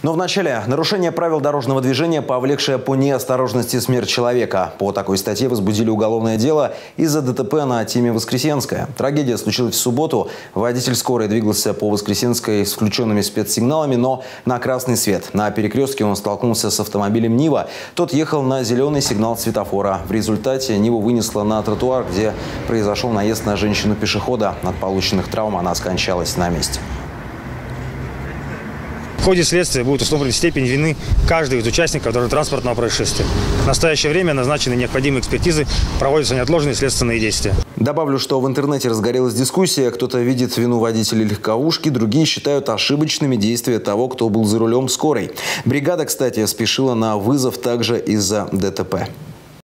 Но вначале нарушение правил дорожного движения, повлекшее по неосторожности смерть человека. По такой статье возбудили уголовное дело из-за ДТП на теме Воскресенская. Трагедия случилась в субботу. Водитель скорой двигался по Воскресенской с включенными спецсигналами, но на красный свет. На перекрестке он столкнулся с автомобилем «Нива». Тот ехал на зеленый сигнал светофора. В результате Ниву вынесло на тротуар, где произошел наезд на женщину-пешехода. От полученных травм она скончалась на месте. В ходе следствия будет установлена степень вины каждого из участников дорожно-транспортного происшествия. В настоящее время назначены необходимые экспертизы, проводятся неотложные следственные действия. Добавлю, что в интернете разгорелась дискуссия. Кто-то видит вину водителя легковушки, другие считают ошибочными действия того, кто был за рулем скорой. Бригада, кстати, спешила на вызов также из-за ДТП.